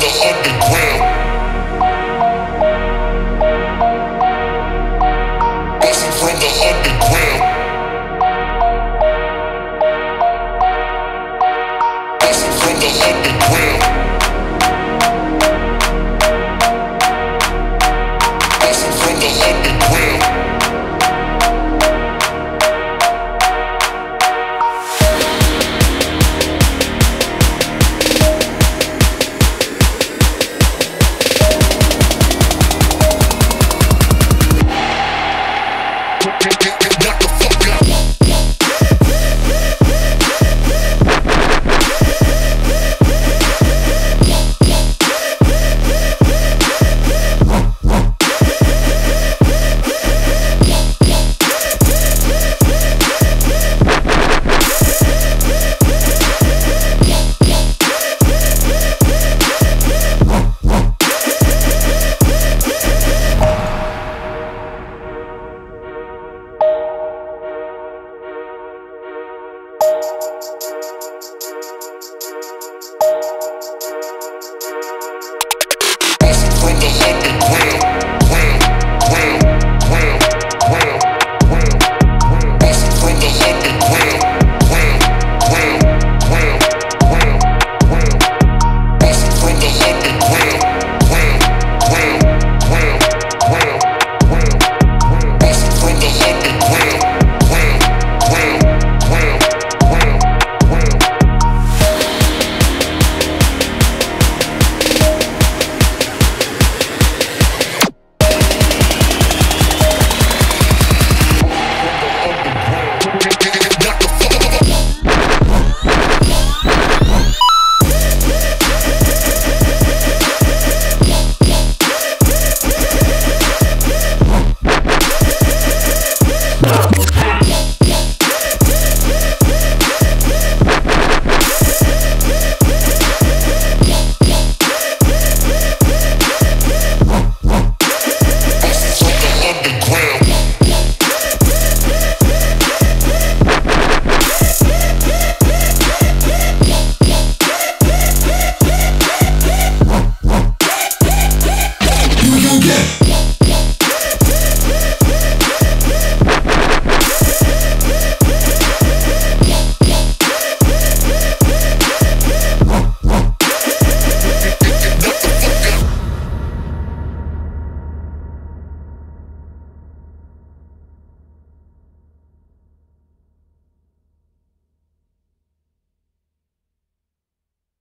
the underground. Busting from the underground. Busting from the underground. Shake it.